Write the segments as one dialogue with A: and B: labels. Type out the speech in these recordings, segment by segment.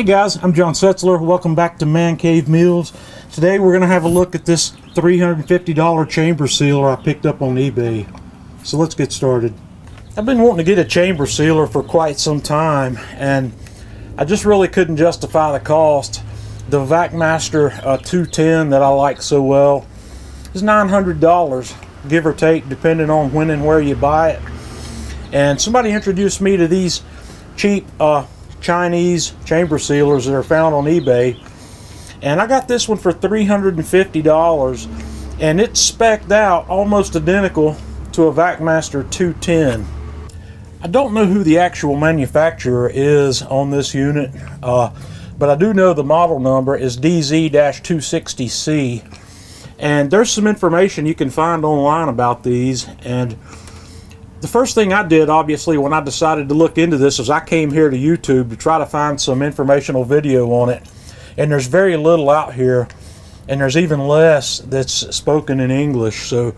A: Hey guys, I'm John Setzler. Welcome back to Man Cave Meals. Today we're going to have a look at this $350 chamber sealer I picked up on eBay. So let's get started. I've been wanting to get a chamber sealer for quite some time and I just really couldn't justify the cost. The VacMaster uh, 210 that I like so well is $900 give or take depending on when and where you buy it. And somebody introduced me to these cheap uh, Chinese chamber sealers that are found on eBay. And I got this one for $350 and it's specced out almost identical to a VacMaster 210. I don't know who the actual manufacturer is on this unit, uh, but I do know the model number is DZ-260C. And there's some information you can find online about these. And the first thing I did, obviously, when I decided to look into this is I came here to YouTube to try to find some informational video on it. And there's very little out here, and there's even less that's spoken in English. So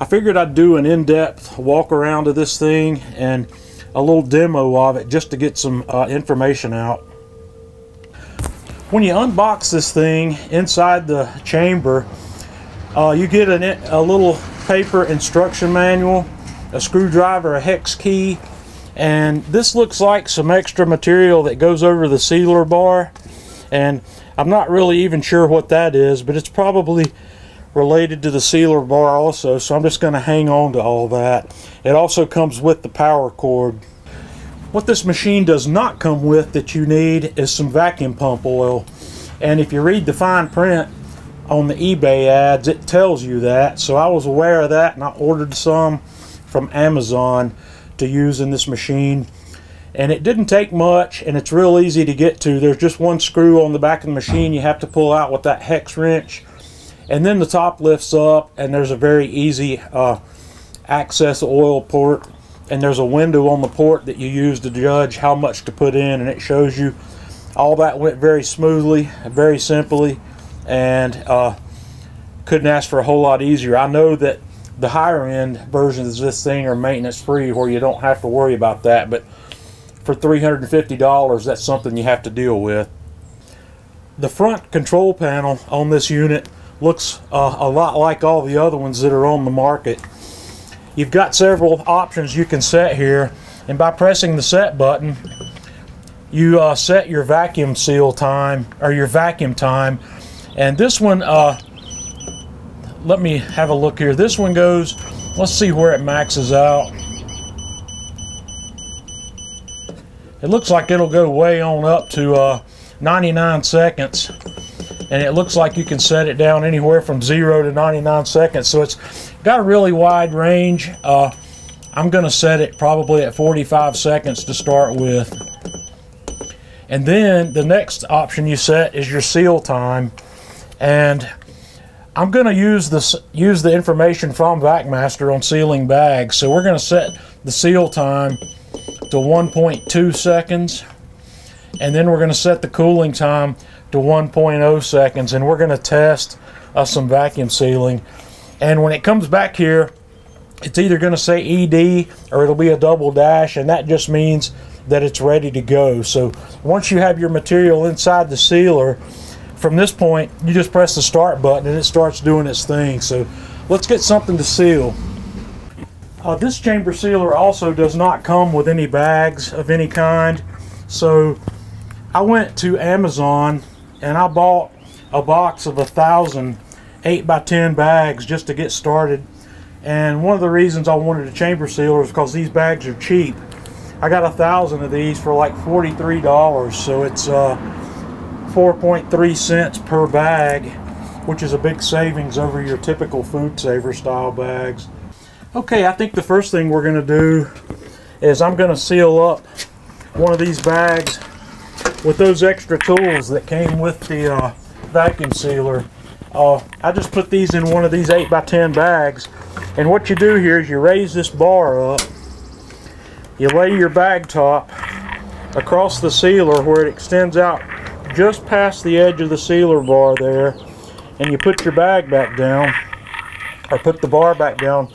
A: I figured I'd do an in-depth walk around of this thing and a little demo of it just to get some uh, information out. When you unbox this thing inside the chamber, uh, you get an, a little paper instruction manual a screwdriver, a hex key, and this looks like some extra material that goes over the sealer bar. And I'm not really even sure what that is, but it's probably related to the sealer bar also, so I'm just going to hang on to all that. It also comes with the power cord. What this machine does not come with that you need is some vacuum pump oil. And if you read the fine print on the eBay ads, it tells you that. So I was aware of that and I ordered some from Amazon to use in this machine. And it didn't take much and it's real easy to get to. There's just one screw on the back of the machine. You have to pull out with that hex wrench and then the top lifts up and there's a very easy uh, access oil port. And there's a window on the port that you use to judge how much to put in and it shows you. All that went very smoothly very simply and uh, couldn't ask for a whole lot easier. I know that the higher end versions of this thing are maintenance free where you don't have to worry about that but for $350 that's something you have to deal with. The front control panel on this unit looks uh, a lot like all the other ones that are on the market. You've got several options you can set here and by pressing the set button you uh, set your vacuum seal time or your vacuum time. And this one uh, let me have a look here. This one goes, let's see where it maxes out. It looks like it'll go way on up to uh, 99 seconds. And it looks like you can set it down anywhere from 0 to 99 seconds. So it's got a really wide range. Uh, I'm going to set it probably at 45 seconds to start with. And then the next option you set is your seal time. And I'm going to use this use the information from VacMaster on sealing bags. So we're going to set the seal time to 1.2 seconds and then we're going to set the cooling time to 1.0 seconds and we're going to test uh, some vacuum sealing. And when it comes back here, it's either going to say ED or it'll be a double dash and that just means that it's ready to go. So once you have your material inside the sealer, from this point, you just press the start button and it starts doing its thing. So let's get something to seal. Uh, this chamber sealer also does not come with any bags of any kind. So I went to Amazon and I bought a box of a thousand 8 by 10 bags just to get started. And one of the reasons I wanted a chamber sealer is because these bags are cheap. I got a thousand of these for like $43. So it's uh, 4.3 cents per bag, which is a big savings over your typical food saver style bags. Okay, I think the first thing we're going to do is I'm going to seal up one of these bags with those extra tools that came with the uh, vacuum sealer. Uh, I just put these in one of these 8 by 10 bags and what you do here is you raise this bar up you lay your bag top across the sealer where it extends out just past the edge of the sealer bar there and you put your bag back down or put the bar back down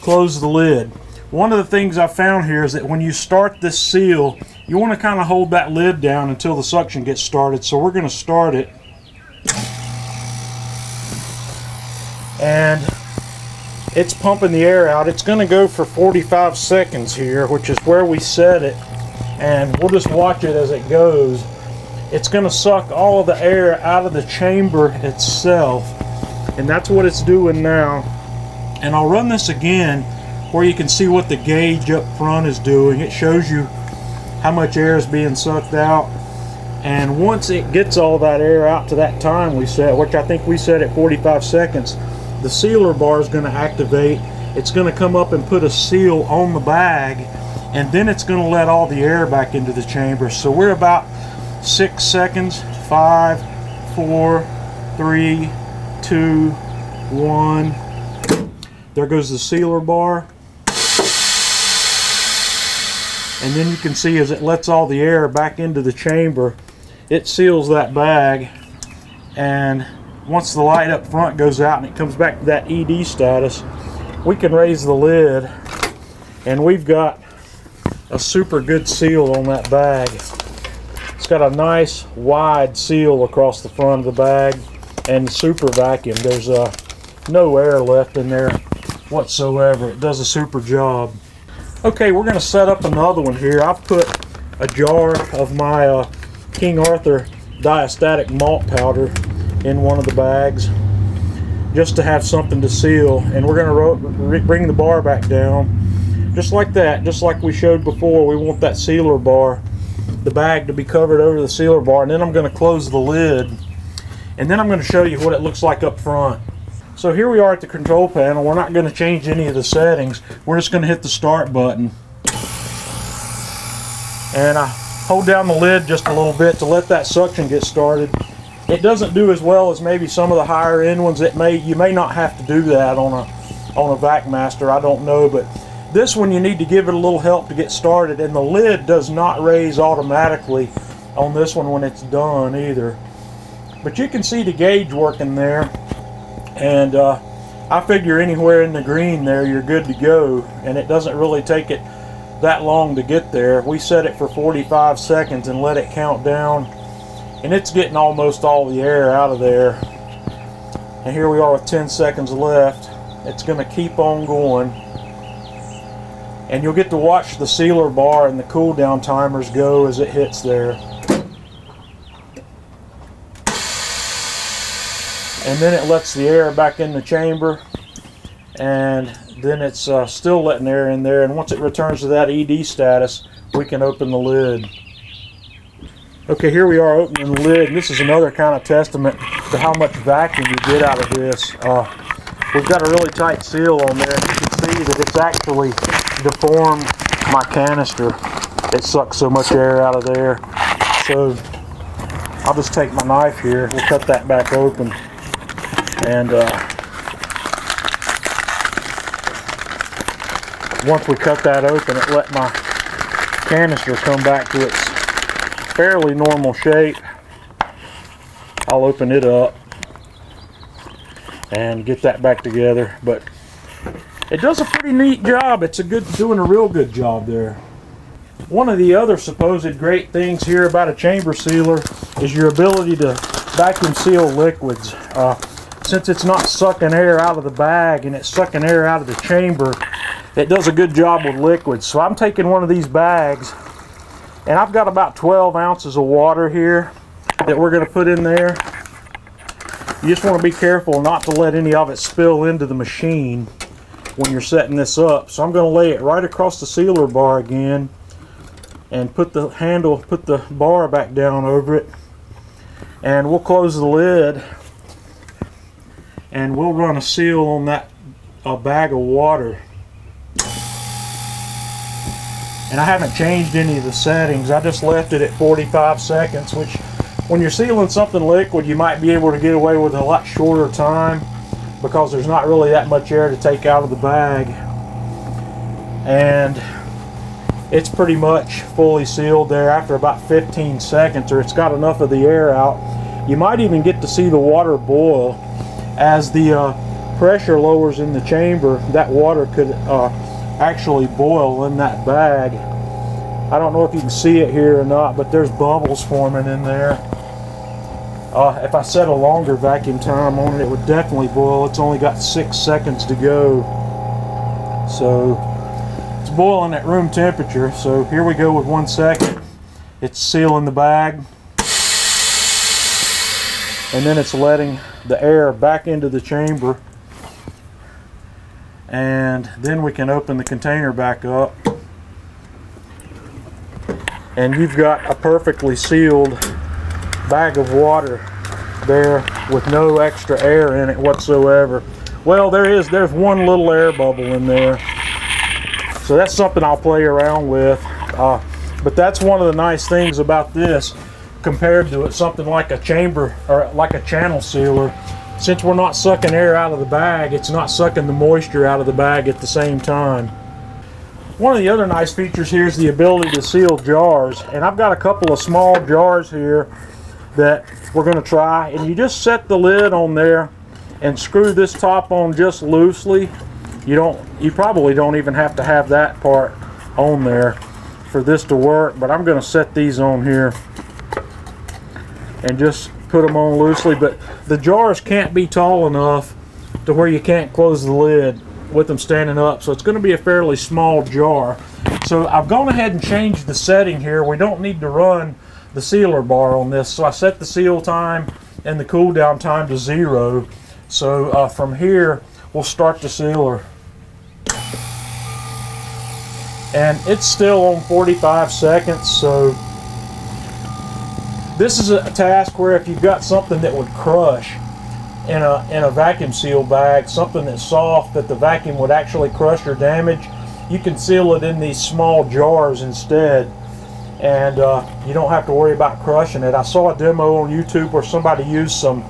A: close the lid one of the things I found here is that when you start this seal you want to kind of hold that lid down until the suction gets started. So we're going to start it. And it's pumping the air out. It's going to go for 45 seconds here, which is where we set it. And we'll just watch it as it goes. It's going to suck all of the air out of the chamber itself. And that's what it's doing now. And I'll run this again where you can see what the gauge up front is doing. It shows you how much air is being sucked out. And once it gets all that air out to that time we set, which I think we set at 45 seconds, the sealer bar is going to activate. It's going to come up and put a seal on the bag, and then it's going to let all the air back into the chamber. So we're about six seconds, five, four, three, two, one. There goes the sealer bar. And then you can see as it lets all the air back into the chamber, it seals that bag. And once the light up front goes out and it comes back to that ED status, we can raise the lid and we've got a super good seal on that bag. It's got a nice wide seal across the front of the bag and super vacuum. There's uh, no air left in there whatsoever. It does a super job. Okay, we're going to set up another one here. I've put a jar of my uh, King Arthur diastatic malt powder in one of the bags just to have something to seal. And we're going to bring the bar back down just like that, just like we showed before. We want that sealer bar, the bag to be covered over the sealer bar. And then I'm going to close the lid. And then I'm going to show you what it looks like up front. So here we are at the control panel. We're not going to change any of the settings. We're just going to hit the start button. And I hold down the lid just a little bit to let that suction get started. It doesn't do as well as maybe some of the higher end ones. It may You may not have to do that on a, on a VacMaster. I don't know. But this one you need to give it a little help to get started. And the lid does not raise automatically on this one when it's done either. But you can see the gauge working there and uh, I figure anywhere in the green there you're good to go and it doesn't really take it that long to get there we set it for 45 seconds and let it count down and it's getting almost all the air out of there and here we are with 10 seconds left it's going to keep on going and you'll get to watch the sealer bar and the cool down timers go as it hits there. And then it lets the air back in the chamber. And then it's uh, still letting air in there. And once it returns to that ED status we can open the lid. Okay here we are opening the lid. This is another kind of testament to how much vacuum you get out of this. Uh, we've got a really tight seal on there. You can see that it's actually deformed my canister it sucks so much air out of there so I'll just take my knife here we'll cut that back open and uh, once we cut that open, it let my canister come back to its fairly normal shape. I'll open it up and get that back together. But it does a pretty neat job. It's a good, doing a real good job there. One of the other supposed great things here about a chamber sealer is your ability to vacuum seal liquids. Uh, since it's not sucking air out of the bag and it's sucking air out of the chamber, it does a good job with liquids. So I'm taking one of these bags and I've got about 12 ounces of water here that we're going to put in there. You just want to be careful not to let any of it spill into the machine when you're setting this up. So I'm going to lay it right across the sealer bar again and put the handle, put the bar back down over it. And we'll close the lid and we'll run a seal on that a bag of water and I haven't changed any of the settings I just left it at 45 seconds which when you're sealing something liquid you might be able to get away with a lot shorter time because there's not really that much air to take out of the bag and it's pretty much fully sealed there after about 15 seconds or it's got enough of the air out you might even get to see the water boil as the uh, pressure lowers in the chamber, that water could uh, actually boil in that bag. I don't know if you can see it here or not, but there's bubbles forming in there. Uh, if I set a longer vacuum time on it, it would definitely boil. It's only got six seconds to go. So it's boiling at room temperature. So here we go with one second. It's sealing the bag. And then it's letting the air back into the chamber. And then we can open the container back up and you've got a perfectly sealed bag of water there with no extra air in it whatsoever. Well, there is, there's one little air bubble in there. So that's something I'll play around with. Uh, but that's one of the nice things about this compared to something like a chamber or like a channel sealer. Since we're not sucking air out of the bag, it's not sucking the moisture out of the bag at the same time. One of the other nice features here is the ability to seal jars. And I've got a couple of small jars here that we're going to try. And you just set the lid on there and screw this top on just loosely. You don't, you probably don't even have to have that part on there for this to work. But I'm going to set these on here and just put them on loosely. But the jars can't be tall enough to where you can't close the lid with them standing up. So it's going to be a fairly small jar. So I've gone ahead and changed the setting here. We don't need to run the sealer bar on this. So I set the seal time and the cool down time to zero. So uh, from here, we'll start the sealer. And it's still on 45 seconds, so this is a task where if you've got something that would crush, in a, in a vacuum seal bag, something that's soft that the vacuum would actually crush or damage, you can seal it in these small jars instead and uh, you don't have to worry about crushing it. I saw a demo on YouTube where somebody used some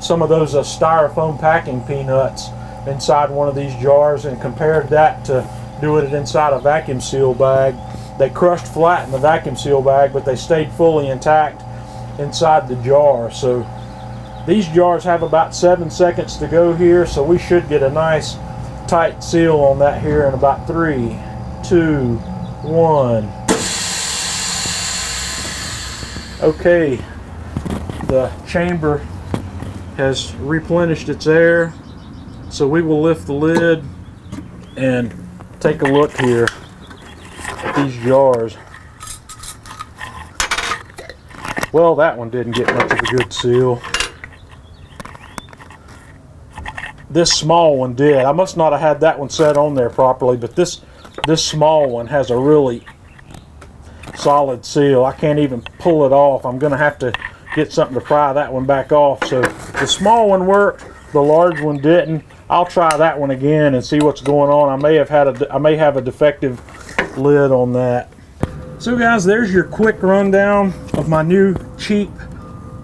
A: some of those uh, styrofoam packing peanuts inside one of these jars and compared that to doing it inside a vacuum seal bag. They crushed flat in the vacuum seal bag, but they stayed fully intact inside the jar. So these jars have about seven seconds to go here, so we should get a nice tight seal on that here in about three, two, one. Okay, the chamber has replenished its air, so we will lift the lid and take a look here at these jars. Well, that one didn't get much of a good seal. this small one did. I must not have had that one set on there properly, but this this small one has a really solid seal. I can't even pull it off. I'm going to have to get something to pry that one back off. So the small one worked, the large one didn't. I'll try that one again and see what's going on. I may have had a I may have a defective lid on that. So guys, there's your quick rundown of my new cheap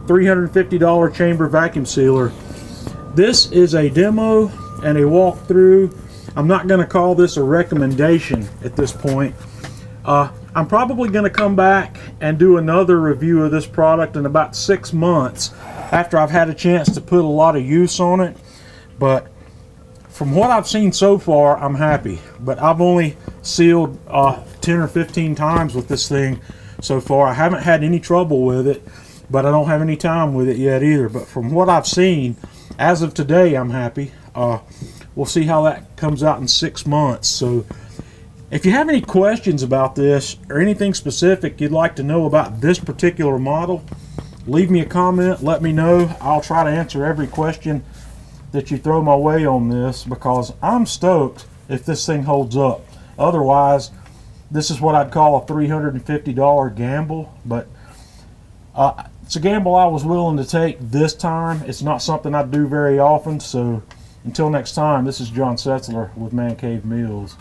A: $350 chamber vacuum sealer. This is a demo and a walkthrough. I'm not going to call this a recommendation at this point. Uh, I'm probably going to come back and do another review of this product in about six months after I've had a chance to put a lot of use on it. But from what I've seen so far, I'm happy. But I've only sealed uh, 10 or 15 times with this thing so far. I haven't had any trouble with it, but I don't have any time with it yet either. But from what I've seen, as of today, I'm happy. Uh, we'll see how that comes out in six months. So if you have any questions about this or anything specific you'd like to know about this particular model, leave me a comment, let me know. I'll try to answer every question that you throw my way on this because I'm stoked if this thing holds up. Otherwise, this is what I'd call a $350 gamble, but uh, it's a gamble I was willing to take this time. It's not something I do very often. So until next time, this is John Setzler with Man Cave Meals.